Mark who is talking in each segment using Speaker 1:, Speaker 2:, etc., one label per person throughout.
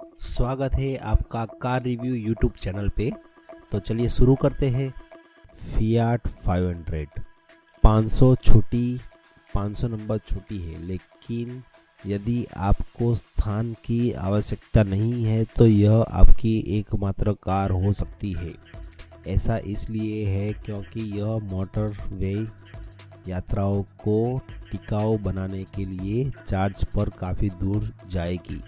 Speaker 1: स्वागत है आपका कार रिव्यू यूट्यूब चैनल पे। तो चलिए शुरू करते हैं। फियाट 500 500 छोटी 500 नंबर छोटी है, लेकिन यदि आपको स्थान की आवश्यकता नहीं है तो यह आपकी एकमात्र कार हो सकती है। ऐसा इसलिए है क्योंकि यह मोटर वे यात्राओं को टिकाऊ बनाने के लिए चार्ज पर काफ़ी दूर जाएगी।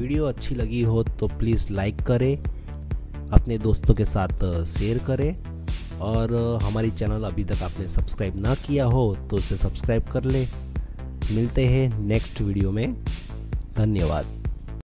Speaker 1: वीडियो अच्छी लगी हो तो प्लीज़ लाइक करें, अपने दोस्तों के साथ शेयर करें। और हमारी चैनल अभी तक आपने सब्सक्राइब ना किया हो तो उसे सब्सक्राइब कर ले। मिलते हैं नेक्स्ट वीडियो में। धन्यवाद।